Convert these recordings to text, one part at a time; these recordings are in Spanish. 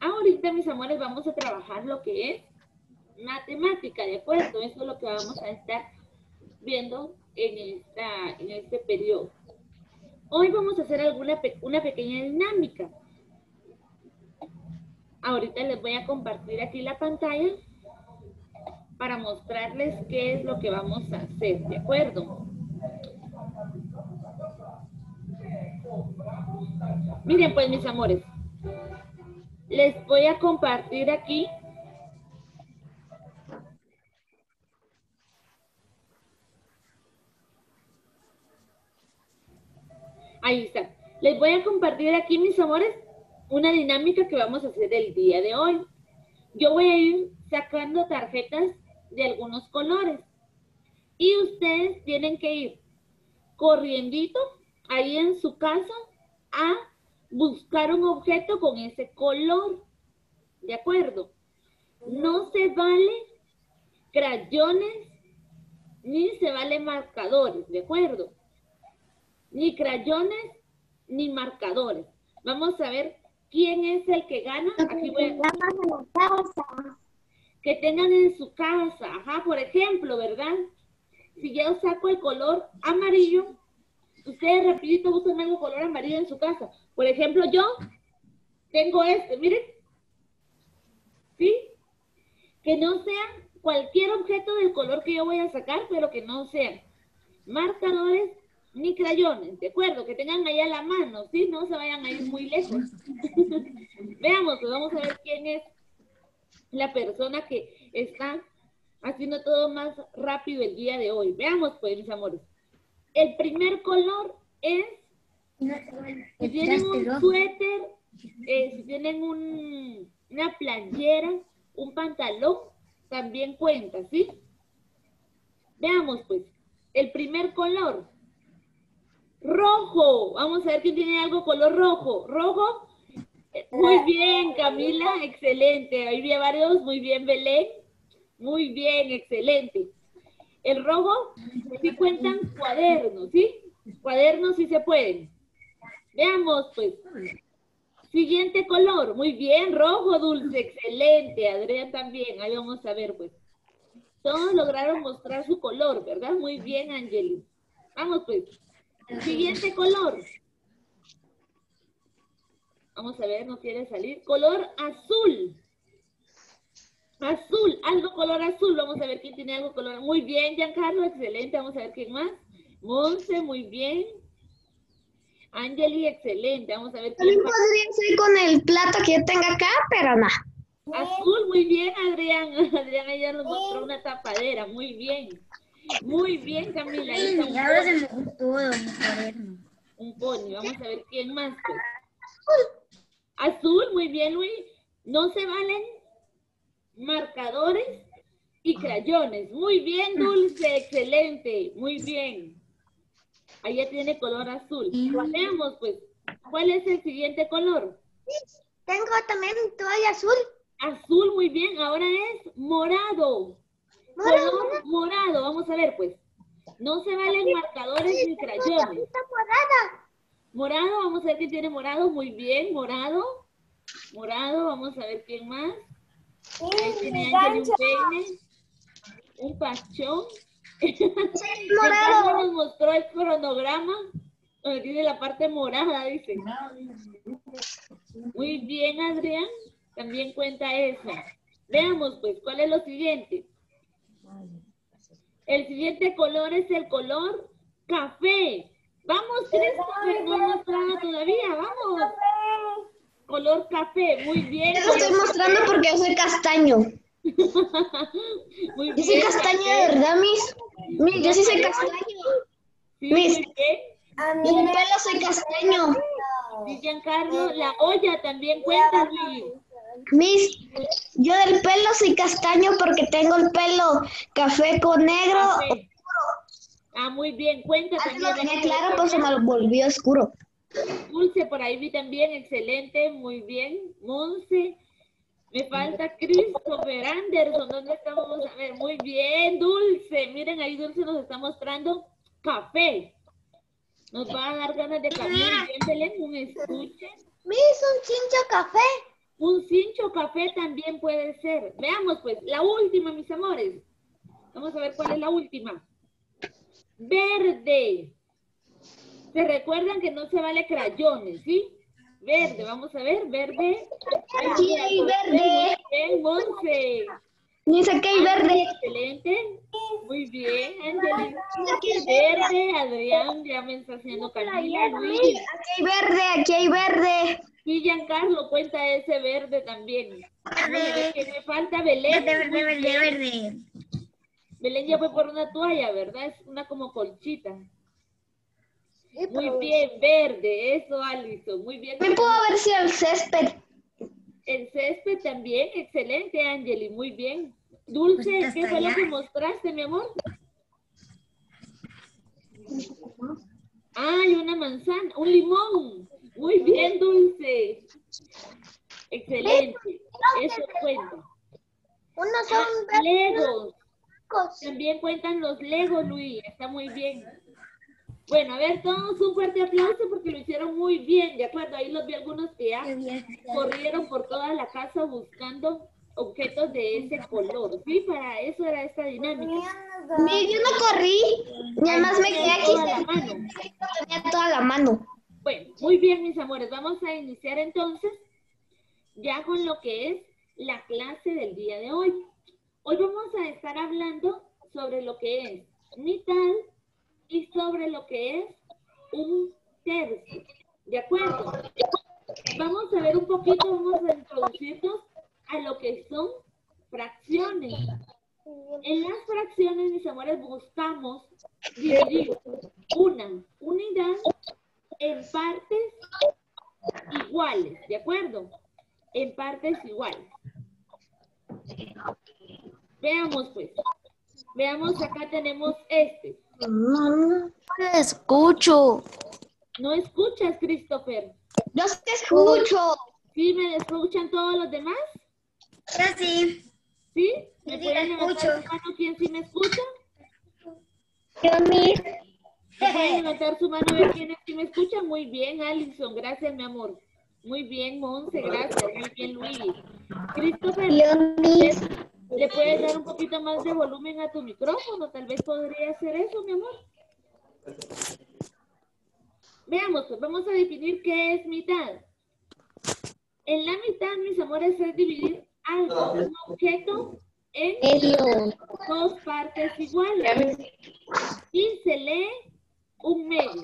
Ahorita, mis amores, vamos a trabajar lo que es matemática, ¿de acuerdo? Eso es lo que vamos a estar viendo en, esta, en este periodo. Hoy vamos a hacer alguna una pequeña dinámica. Ahorita les voy a compartir aquí la pantalla para mostrarles qué es lo que vamos a hacer, ¿de acuerdo? Miren pues mis amores, les voy a compartir aquí Ahí está. Les voy a compartir aquí, mis amores, una dinámica que vamos a hacer el día de hoy. Yo voy a ir sacando tarjetas de algunos colores. Y ustedes tienen que ir corriendito ahí en su casa a buscar un objeto con ese color. ¿De acuerdo? No se vale crayones ni se vale marcadores, ¿de acuerdo? Ni crayones ni marcadores. Vamos a ver quién es el que gana. Aquí voy a que tengan en su casa. Ajá, por ejemplo, ¿verdad? Si yo saco el color amarillo, ustedes rapidito buscan algo color amarillo en su casa. Por ejemplo, yo tengo este, miren. ¿Sí? Que no sea cualquier objeto del color que yo voy a sacar, pero que no sean marcadores ni crayones, ¿de acuerdo? Que tengan ahí a la mano, ¿sí? No se vayan a ir muy lejos. Veamos, vamos a ver quién es la persona que está haciendo todo más rápido el día de hoy. Veamos, pues, mis amores. El primer color es, si tienen un suéter, eh, si tienen un, una playera, un pantalón, también cuenta, ¿sí? Veamos, pues, el primer color. Rojo. Vamos a ver quién tiene algo color rojo. Rojo muy bien, Camila, excelente. Ahí vi varios, muy bien, Belén. Muy bien, excelente. El rojo, si cuentan cuadernos, ¿sí? Cuadernos sí se pueden. Veamos, pues. Siguiente color, muy bien, rojo, dulce, excelente. Adrián también, ahí vamos a ver, pues. Todos lograron mostrar su color, ¿verdad? Muy bien, Angeli. Vamos, pues. Siguiente color. Vamos a ver, no quiere salir. Color azul. Azul, algo color azul. Vamos a ver quién tiene algo color. Muy bien, Giancarlo, excelente. Vamos a ver quién más. Monse, muy bien. Angeli, excelente. Vamos a ver quién más. podría ser con el plato que yo tenga acá, pero no. Azul, muy bien, Adrián. Adrián ella nos mostró una tapadera. Muy bien. Muy bien, Camila. Ahí un, un pony. Vamos a ver quién más. Pues. Azul, muy bien, Luis. No se valen marcadores y crayones. Muy bien, Dulce, excelente. Muy bien. Ahí ya tiene color azul. Veamos, pues, ¿cuál es el siguiente color? Tengo también toalla azul. Azul, muy bien. Ahora es morado. Morado. Color morado. Vamos a ver, pues. No se valen marcadores ni crayones. Morada. Morado, vamos a ver quién tiene morado. Muy bien, morado. Morado, vamos a ver quién más. Ahí tiene un peine. Un pachón. Morado. nos mostró el cronograma. Donde tiene la parte morada, dice. Muy bien, Adrián. También cuenta eso. Veamos, pues, ¿cuál es lo siguiente? El siguiente color es el color café. Vamos, Cristo, no mostrado todavía, vamos. Color café, muy bien. Lo estoy mostrando porque yo soy castaño. muy yo soy castaño de verdad, mis. Mis, yo sí soy castaño. Sí, mis. Mi pelo soy castaño. Sí, Giancarlo, la olla también cuenta, Mis, yo del pelo soy castaño porque tengo el pelo café con negro. Ah, muy bien, cuenta también. lo tenía claro, pues se me volvió oscuro. Dulce, por ahí vi también, excelente, muy bien. Monse, me falta Christopher Anderson, ¿dónde estamos? A ver, muy bien, Dulce, miren ahí Dulce nos está mostrando café. Nos va a dar ganas de café. Bien, Belén, un escuche. Miss, un chincho café. Un cincho café también puede ser. Veamos pues, la última, mis amores. Vamos a ver cuál es la última. Verde. Se recuerdan que no se vale crayones, ¿sí? Verde, vamos a ver, verde. Aquí hay verde. Bien, Monse. Dice que hay verde. Excelente. Muy bien, Ángel. Verde, Adrián, ya me está haciendo Camila, Luis. Aquí hay verde, aquí hay verde. Y Giancarlo cuenta ese verde también. Que me falta Belén. Verde, verde, verde, verde. Belén ya fue por una toalla, ¿verdad? Es una como colchita. Muy bien, verde, eso, Alison. Muy bien. Me puedo ver si el césped. El césped también, excelente, Angeli, muy bien. Dulce, Pues ¿qué fue lo que mostraste, mi amor? Ay, una manzana, un limón. Muy bien, Dulce. Excelente. Eso cuenta. Unos Ah, Legos. También cuentan los Legos, Luis. Está muy bien. Bueno, a ver, todos un fuerte aplauso porque lo hicieron muy bien, ¿de acuerdo? Ahí los vi algunos que ya corrieron por toda la casa buscando objetos de ese color, ¿sí? Para eso era esta dinámica. Mira, yo no corrí. Nada más me quedé aquí. Toda la mano. Tenía toda la mano. Bueno, muy bien, mis amores. Vamos a iniciar entonces ya con lo que es la clase del día de hoy. Hoy vamos a estar hablando sobre lo que es mitad y sobre lo que es un tercio. ¿De acuerdo? Vamos a ver un poquito, vamos a introducirnos a lo que son fracciones. En las fracciones, mis amores, buscamos dividir una unidad en partes iguales, ¿de acuerdo? En partes iguales. Veamos pues. Veamos, acá tenemos este. No escucho. ¿No escuchas, Christopher? Yo te escucho. ¿Sí me escuchan todos los demás? Yo sí. ¿Sí? ¿Me Sí, pueden te levantar escucho. su mano quién sí me escucha? Yo mis. ¿Me pueden levantar su mano a ver quiénes sí me escuchan? Muy bien, Alison. Gracias, mi amor. Muy bien, Monse. Gracias. Muy bien, Luis. Christopher, Yo mis. ¿Le puedes dar un poquito más de volumen a tu micrófono? Tal vez podría hacer eso, mi amor. Veamos, pues vamos a definir qué es mitad. En la mitad, mis amores, es dividir algo, un objeto, en dos partes iguales. Y se lee un medio.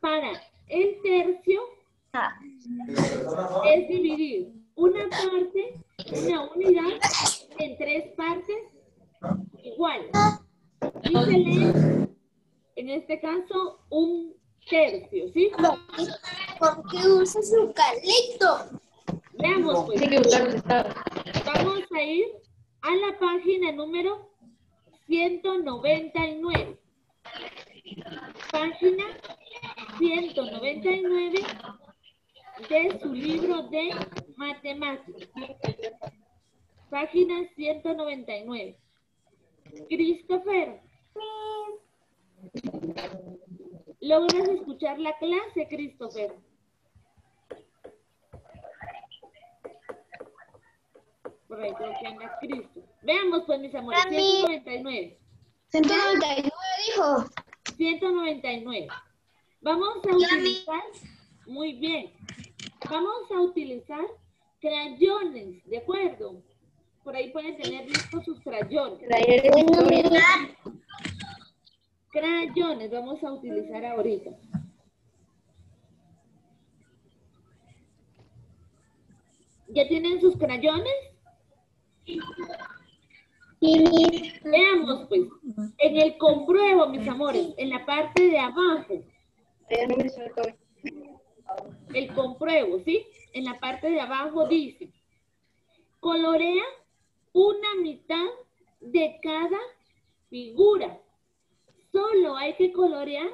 Para el tercio es dividir una parte, una unidad, en tres partes iguales. Y se lee, en este caso, un tercio, ¿sí? ¿Por qué usas eucalipto? Veamos, pues. Vamos a ir a la página número 199. Página 199 de su libro de matemáticas. Página 199. Christopher. ¿Logras escuchar la clase, Christopher? Por ahí creo que anda Cristo. Veamos pues, mis amores, Mami. 199. 199 dijo. 199. Vamos a utilizar, muy bien, vamos a utilizar crayones, ¿de acuerdo? Por ahí pueden tener listos sus crayones. Crayones vamos a utilizar ahorita. ¿Ya tienen sus crayones? Veamos pues, en el compruebo, mis amores, en la parte de abajo, el compruebo, ¿sí? En la parte de abajo dice, colorea una mitad de cada figura. Solo hay que colorear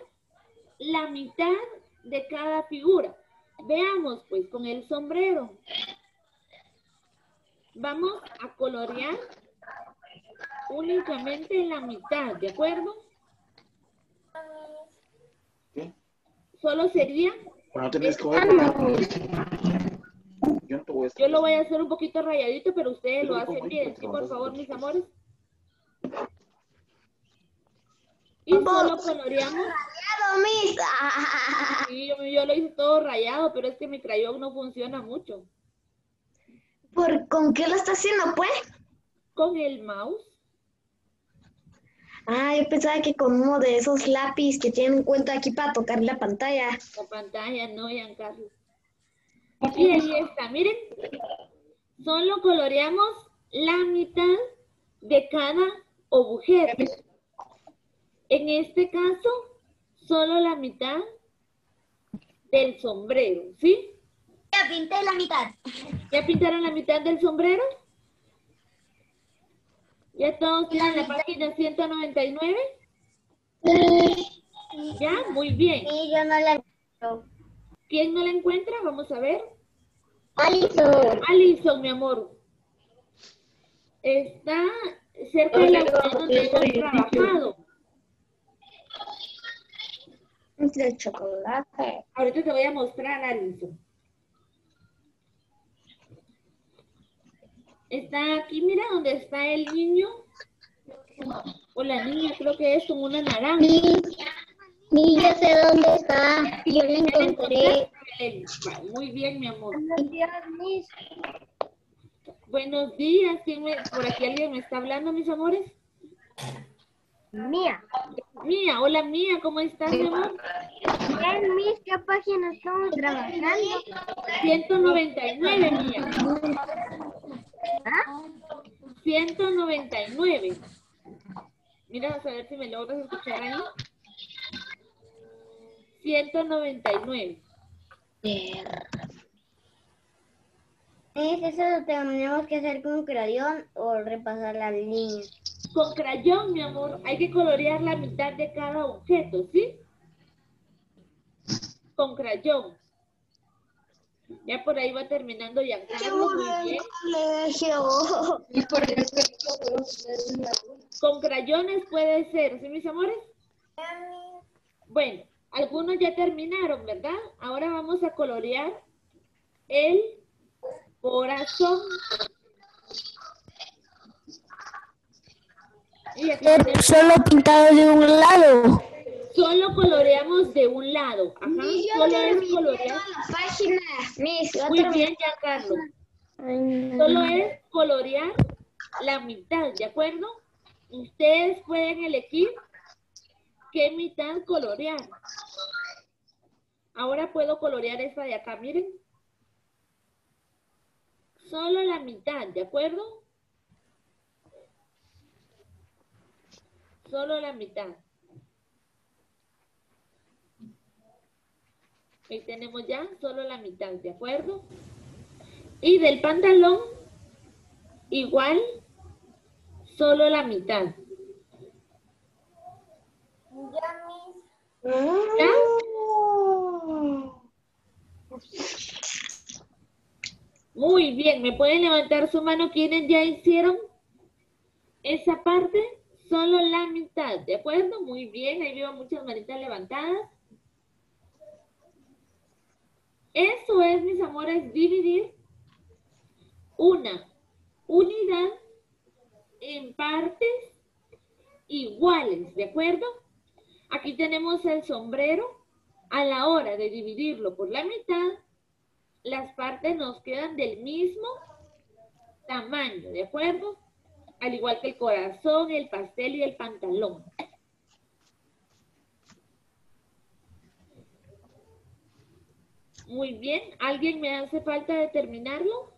la mitad de cada figura. Veamos pues con el sombrero. Vamos a colorear únicamente la mitad, ¿de acuerdo? Solo sería No tenés que ver. Yo lo voy a hacer un poquito rayadito, pero ustedes lo hacen bien. Sí, por favor, mis amores. Y solo coloreamos. Sí, yo, lo hice todo rayado, pero es que mi crayón no funciona mucho. ¿Por con qué lo está haciendo, pues? Con el mouse. Ah, yo pensaba que con uno de esos lápiz que tienen cuenta aquí para tocar la pantalla. La pantalla, no, Giancarlo. Y ahí está, miren. Solo coloreamos la mitad de cada objeto. En este caso, solo la mitad del sombrero, ¿sí? Ya pinté la mitad. ¿Ya pintaron la mitad del sombrero? ¿Ya todos tienen la página 199? ¿Ya? Muy bien. Sí, yo no la. ¿Quién no la encuentra? Vamos a ver. Alison. Alison, mi amor. Está cerca de la unidad donde hemos trabajado. de chocolate. Ahorita te voy a mostrar, Alison. Está aquí, mira, donde está el niño. O la niña, creo que es como una naranja. Ni ya sé dónde está. Yo la encontré. Muy bien, mi amor. Buenos días. ¿Quién ¿Por aquí alguien me está hablando, mis amores? Mía. Mía, hola Mía, ¿cómo estás, mi amor? Bien, Miss, ¿qué página estamos trabajando? 199, Mía. ¿Ah? 199. Mira, a ver si me logras escuchar ahí. 199. ¿Es eso lo tenemos que hacer con crayón o repasar las líneas? Con crayón, mi amor, hay que colorear la mitad de cada objeto, ¿sí? Con crayón. Ya por ahí va terminando ya. Bien. Con crayones puede ser, ¿sí, mis amores? Bueno, algunos ya terminaron, ¿verdad? Ahora vamos a colorear el corazón. Solo pintado de un lado. Solo coloreamos de un lado. Ajá. Solo es colorear. Muy bien, Giancarlo. Solo es colorear la mitad, ¿de acuerdo? Ustedes pueden elegir qué mitad colorear. Ahora puedo colorear esta de acá, miren. Solo la mitad, ¿de acuerdo? Solo la mitad. Ahí tenemos ya solo la mitad, ¿de acuerdo? Y del pantalón, igual, solo la mitad. Muy bien, ¿me pueden levantar su mano quienes ya hicieron esa parte? Solo la mitad, ¿de acuerdo? Muy bien, ahí veo muchas manitas levantadas. Eso es, mis amores, dividir una unidad en partes iguales, ¿de acuerdo? Aquí tenemos el sombrero. A la hora de dividirlo por la mitad, las partes nos quedan del mismo tamaño, ¿de acuerdo? Al igual que el corazón, el pastel y el pantalón. Muy bien. ¿Alguien me hace falta determinarlo?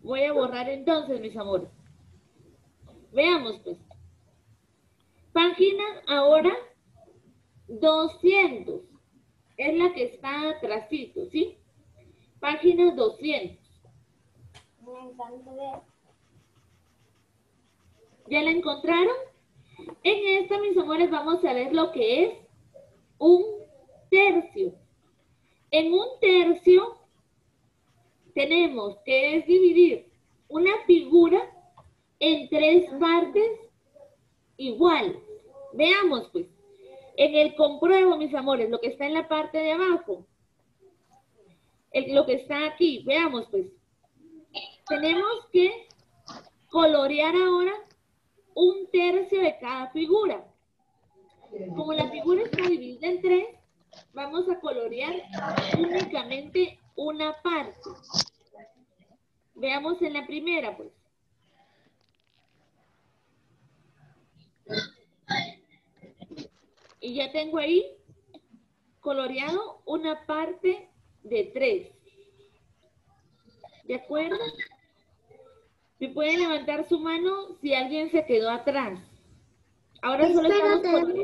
Voy a borrar entonces, mis amores. Veamos, pues. Página ahora 200. Es la que está atrásito, ¿sí? Página 200. ¿Ya la encontraron? En esta, mis amores, vamos a ver lo que es un tercio. En un tercio tenemos que es dividir una figura en tres partes iguales. Veamos pues. En el compruebo, mis amores, lo que está en la parte de abajo. lo que está aquí. Veamos pues. Tenemos que colorear ahora un tercio de cada figura. Como la figura está dividida en tres, vamos a colorear únicamente una parte. Veamos en la primera, pues. Y ya tengo ahí coloreado una parte de tres. ¿De acuerdo? Me pueden levantar su mano si alguien se quedó atrás. Ahora solo estamos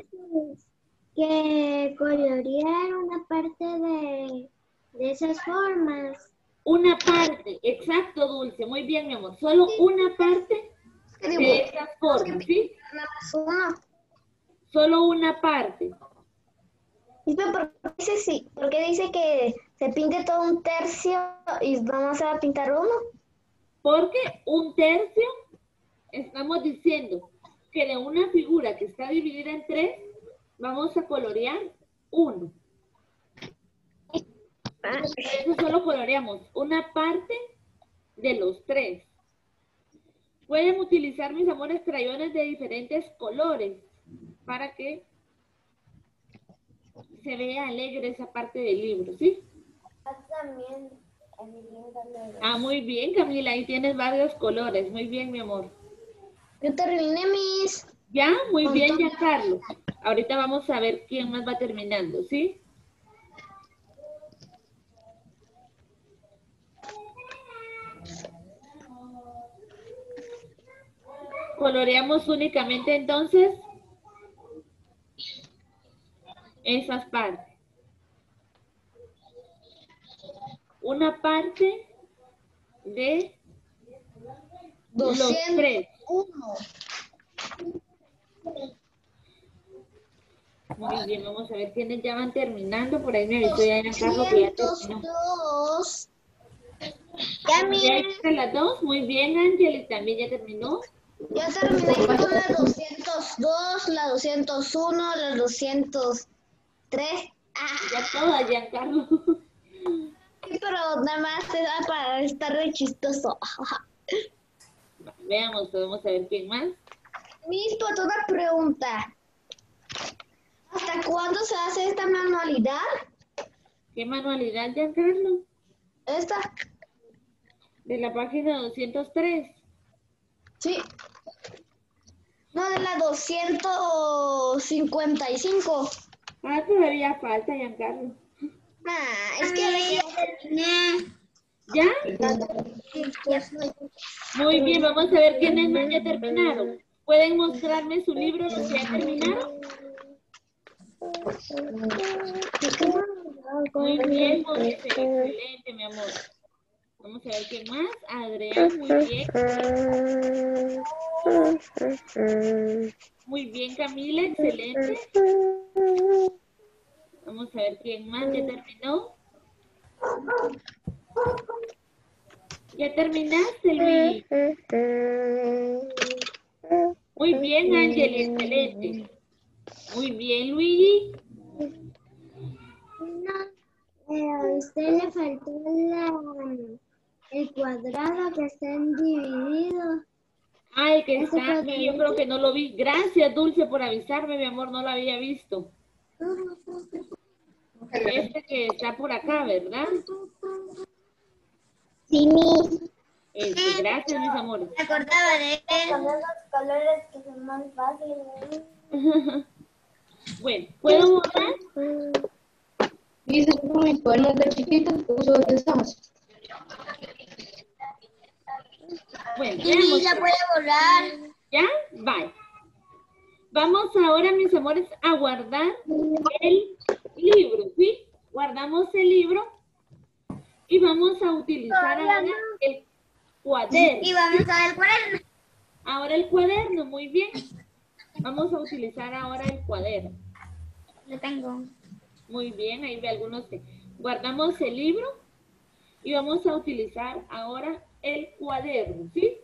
que colorear una parte de, de esas formas. Una parte, exacto, Dulce. Muy bien, mi amor. Solo una parte de esas formas, ¿sí? Solo una parte. ¿Por qué, dice, ¿Por qué dice que se pinte todo un tercio y vamos a pintar uno? Porque un tercio, estamos diciendo que de una figura que está dividida en tres, vamos a colorear uno. Eso solo coloreamos una parte de los tres. Pueden utilizar, mis amores, crayones de diferentes colores para que se vea alegre esa parte del libro, ¿sí? También, Ah, muy bien, Camila, ahí tienes varios colores. Muy bien, mi amor. Yo terminé mis... Ya, muy bien, ya, Carlos. Ahorita vamos a ver quién más va terminando, ¿sí? Coloreamos únicamente entonces esas partes. Una parte de los tres. Muy bien, vamos a ver quiénes ya van terminando. Por ahí me avisó ya en Carlos que ya terminó. ¿Ya las dos? Muy bien, Ángel, también ya terminó. Ya terminé con la 202, la 201, la 203. Ah. Ya todas, Giancarlo. Sí, pero nada más te da para estar de chistoso. Veamos, podemos saber quién más. Mis, por una pregunta. ¿Hasta cuándo se hace esta manualidad? ¿Qué manualidad, Giancarlo? Esta. De la página 203. Sí. No, de la 255. Ah, todavía falta, Giancarlo. Ah, es que ya terminé. ¿Ya? Muy bien, vamos a ver quiénes más ya terminaron. ¿Pueden mostrarme su libro los que ya terminaron? Muy bien, muy excelente, mi amor. Vamos a ver quién más. Adrián, muy bien. Muy bien, Camila, excelente. Vamos a ver quién más ya terminó. ¿Ya terminaste, Luis? Muy bien, Ángel, excelente. Muy bien, Luigi. No, a usted le faltó el cuadrado que está dividido. Ay, que está aquí, yo creo que no lo vi. Gracias, Dulce, por avisarme, mi amor, no lo había visto. Este que está por acá, ¿verdad? Sí, mi. Este, gracias, mis amores. Me acordaba de él. los colores que son más fáciles. bueno, ¿puedo borrar? Dice mis cuadernos de chiquito, uso de estamos. Bueno, y ya puede volar. ¿Ya? Bye. Vamos ahora, mis amores, a guardar el libro, ¿sí? Guardamos el libro y vamos a utilizar ahora el cuaderno. Y vamos a ver el cuaderno. Ahora el cuaderno, muy bien. Vamos a utilizar ahora el cuaderno. Lo tengo. Muy bien, ahí ve algunos. Guardamos el libro y vamos a utilizar ahora el cuaderno, ¿sí?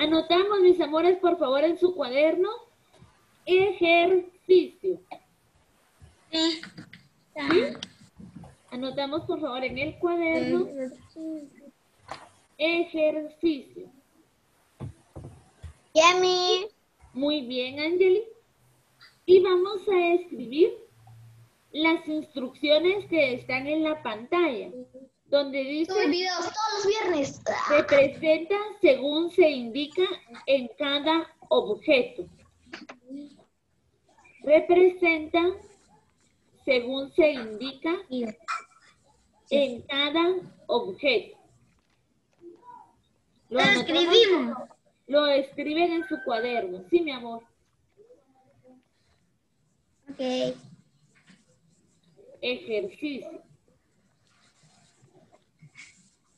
Anotamos, mis amores, por favor, en su cuaderno, ejercicio. Sí. Anotamos, por favor, en el cuaderno ejercicio. Yami. Muy bien, Angeli. Y vamos a escribir las instrucciones que están en la pantalla, donde dice... videos todos los viernes. Se presenta según se indica en cada objeto. Representa según se indica en cada objeto. Lo escribimos. Lo escriben en su cuaderno. Sí, mi amor. Ok. Ejercicio.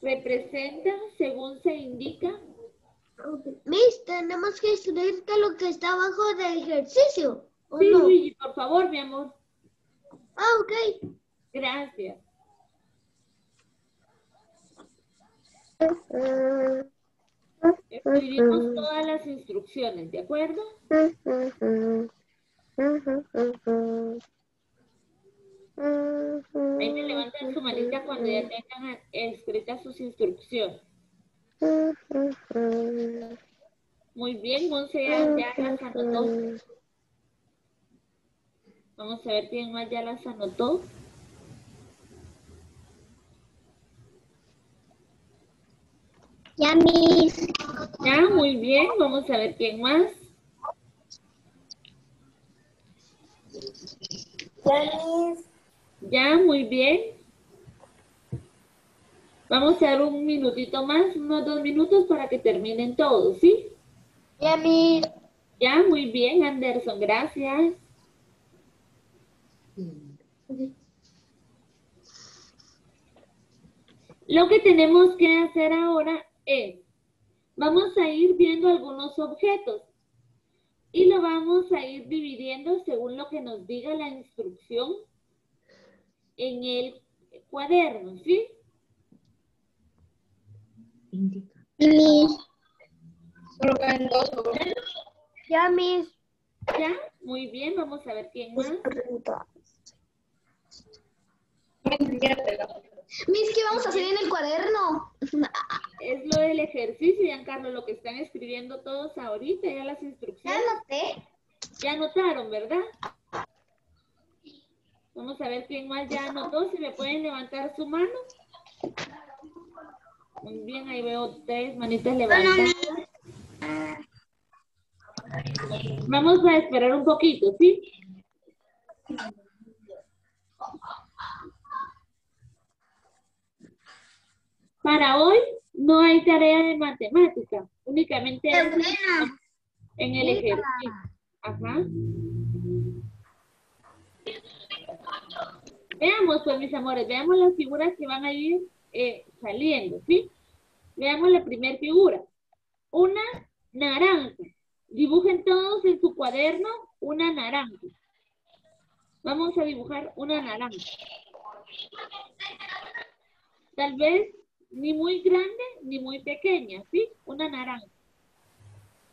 Representa según se indica. Miss, tenemos que escribir lo que está abajo del ejercicio. Sí, Luigi, por favor, mi amor. Ah, ok. Gracias. Escribimos todas las instrucciones, ¿de acuerdo? Ahí me levantan su manita cuando ya tengan escritas sus instrucciones. Muy bien, Monse ya, ya las anotó. Vamos a ver quién más ya las anotó. Ya, mis. Ya, muy bien. Vamos a ver quién más. Ya, Ya, muy bien. Vamos a dar un minutito más, unos dos minutos para que terminen todos, ¿sí? Ya, mis. Ya, muy bien, Anderson, gracias. Lo que tenemos que hacer ahora es, vamos a ir viendo algunos objetos y lo vamos a ir dividiendo según lo que nos diga la instrucción en el cuaderno, ¿sí? Indica. Mis. Ya, mis. ¿Ya? Muy bien, vamos a ver quién más. Mis, ¿qué vamos a hacer en el cuaderno? Es lo del ejercicio, Giancarlo, lo que están escribiendo todos ahorita, ya las instrucciones. Ya anoté. Ya anotaron, ¿verdad? Vamos a ver quién más ya anotó, si me pueden levantar su mano. Muy bien, ahí veo tres manitas levantadas. Vamos a esperar un poquito, ¿sí? Para hoy no hay tarea de matemática, únicamente en el ejercicio. Ajá. Veamos, pues, mis amores, veamos las figuras que van a ir eh, saliendo, ¿sí? Veamos la primera figura. Una naranja. Dibujen todos en su cuaderno una naranja. Vamos a dibujar una naranja. Tal vez ni muy grande ni muy pequeña, ¿sí? Una naranja.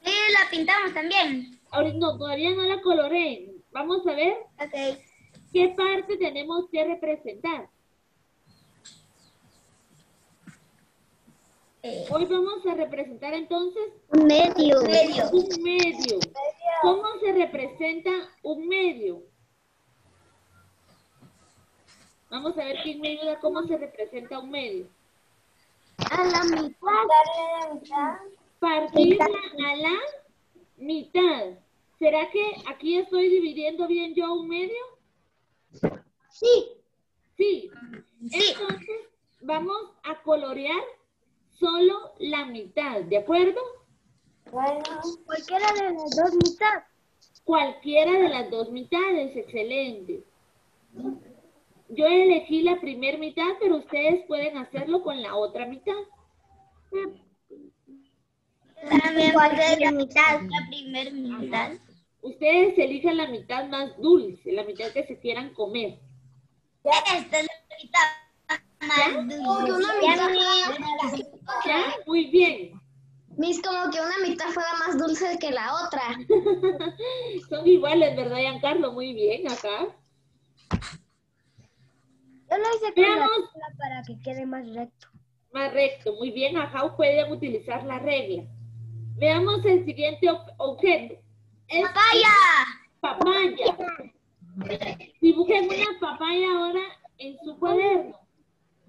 Sí, la pintamos también. Ahora, no, todavía no la coloré. Vamos a ver Ok. Qué parte tenemos que representar. Eh, Hoy vamos a representar entonces un medio. Medio. un medio. ¿Cómo se representa un medio? Vamos a ver quién me ayuda cómo se representa un medio. A la mitad. Partirla a la mitad. ¿Será que aquí estoy dividiendo bien yo un medio? Sí. Sí. Entonces, vamos a colorear solo la mitad, ¿de acuerdo? Bueno. Cualquiera de las dos mitades. Cualquiera de las dos mitades, excelente. Yo elegí la primer mitad, pero ustedes pueden hacerlo con la otra mitad. También la mitad. La primera mitad. Ustedes elijan la mitad más dulce, la mitad que se quieran comer. Esta es la mitad más dulce. ¿Ya? Muy bien. Mis como que una mitad fuera más dulce que la otra. Son iguales, ¿verdad, Giancarlo? Muy bien, acá. Yo lo hice con la regla para que quede más recto. Más recto, muy bien. Ajá, pueden utilizar la regla. Veamos el siguiente objeto. ¡Papaya! Papaya. Dibujen una papaya ahora en su cuaderno.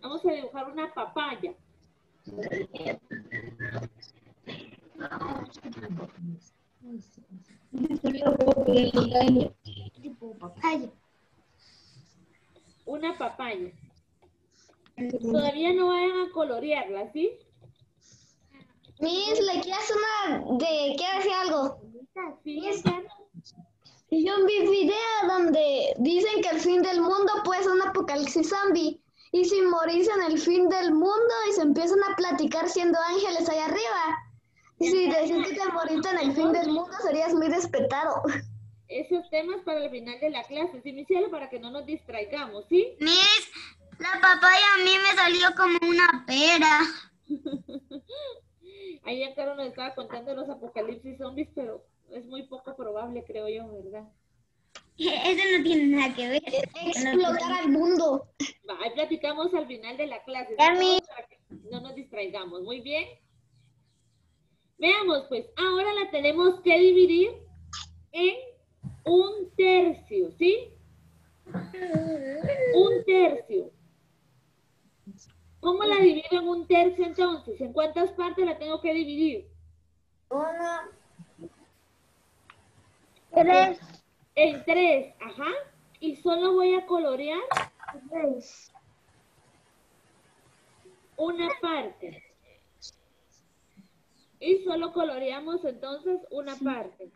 Vamos a dibujar una papaya. Una papaya. Todavía no vayan a colorearla, ¿sí? Miss, le quieres una de quiero decir algo. Sí, y yo vi video donde dicen que el fin del mundo puede ser un apocalipsis zombie. Y si morís en el fin del mundo y se empiezan a platicar siendo ángeles allá arriba. Y si decís que te moriste en el fin del mundo, serías muy respetado. Esos temas para el final de la clase, sí, mi cielo, para que no nos distraigamos, ¿sí? Miss, la papaya a mí me salió como una pera. Ahí ya Caro nos estaba contando los apocalipsis zombies, pero es muy poco probable, creo yo, ¿verdad? Eso no tiene nada que ver. Explotar al mundo. ahí platicamos al final de la clase. no nos distraigamos. Muy bien. Veamos, pues, ahora la tenemos que dividir en un tercio, ¿sí? Un tercio. ¿Cómo la divido en un tercio entonces? ¿En cuántas partes la tengo que dividir? Una. Tres. En tres, ajá. Y solo voy a colorear tres. Una parte. Y solo coloreamos entonces una parte.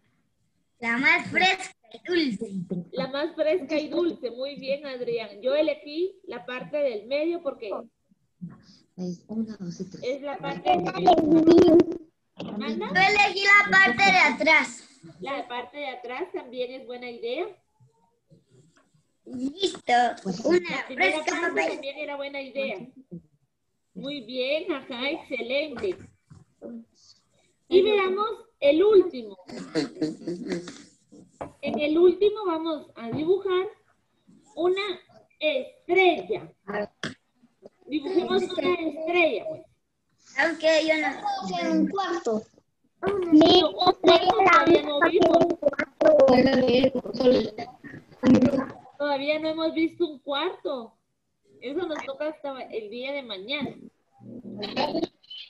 La más fresca y dulce. La más fresca y dulce. Muy bien, Adrián. Yo elegí la parte del medio porque es una, dos y tres. Es la parte de Yo elegí la parte de atrás. La parte de atrás también es buena idea. Listo. Una fresca también era buena idea. Muy bien, ajá, excelente. Y veamos el último. En el último vamos a dibujar una estrella. Dibujemos una estrella. Aunque yo no. En un cuarto. Todavía no hemos visto un cuarto. Eso nos toca hasta el día de mañana.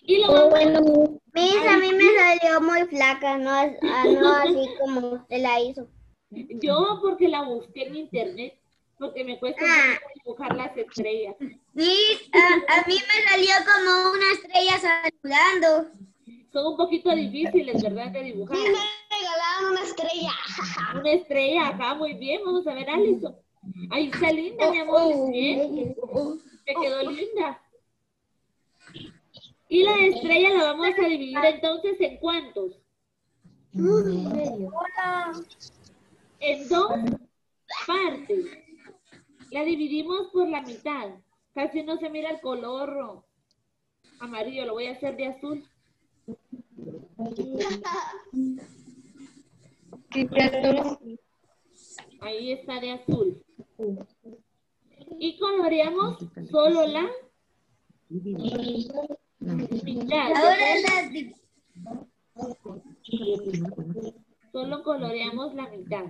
Y lo bueno, a mí me salió muy flaca, no, ah, no así como usted la hizo. Yo porque la busqué en internet porque me cuesta ah. dibujar las estrellas. Sí, a, mí me salió como una estrella saludando. Son un poquito difíciles, ¿verdad? De dibujar. Sí, me regalaron una estrella. Una estrella, acá, muy bien. Vamos a ver, Alison. Ahí está linda, mi amor. Bien. Me quedó linda. Y la estrella la vamos a dividir entonces en cuántos? En dos partes. La dividimos por la mitad. Casi no se mira el color amarillo. Lo voy a hacer de azul. Ahí está de azul. Y coloreamos solo la mitad. Solo coloreamos la mitad.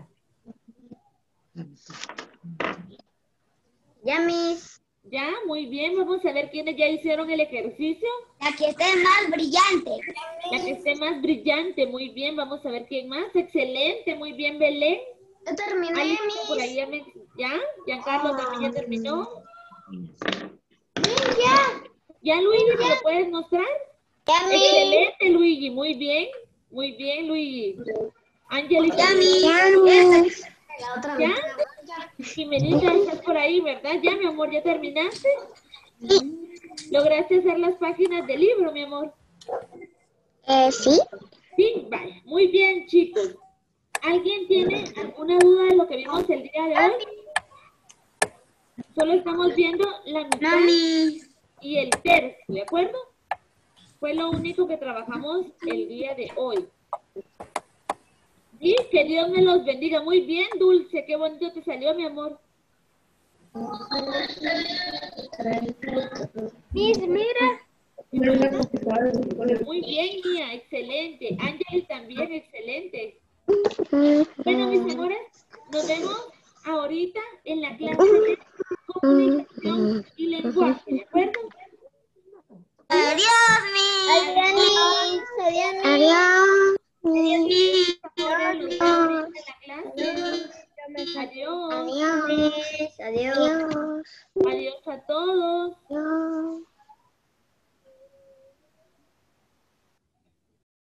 Ya, mis. Ya, muy bien. Vamos a ver quiénes ya hicieron el ejercicio. La que esté más brillante. La que esté más brillante. Muy bien. Vamos a ver quién más. Excelente. Muy bien, Belén. Ya terminé, mis. Por ahí ya, me... ¿Ya? Giancarlo también ya terminó. ya. ¿Ya, Luigi, me lo puedes mostrar? Ya, Excelente, Luigi. Muy bien. Muy bien, Luigi. Angelica. Ya, mis. La otra ¿Ya? Jimenita, estás por ahí, ¿verdad? Ya, mi amor, ¿ya terminaste? ¿Lograste hacer las páginas del libro, mi amor? Eh, sí. Sí, vaya. Muy bien, chicos. ¿Alguien tiene alguna duda de lo que vimos el día de hoy? Solo estamos viendo la mitad y el tercio, ¿de acuerdo? Fue lo único que trabajamos el día de hoy. Y que Dios me los bendiga. Muy bien, Dulce. Qué bonito te salió, mi amor. Miss, mira. Muy bien, Mía, excelente. Ángel también, excelente. Bueno, mis amores, nos vemos ahorita en la clase de comunicación y lenguaje, ¿de acuerdo? Adiós, Miss. Adiós. Adiós. Adiós. Adiós. Adiós. Adiós. Adiós a todos.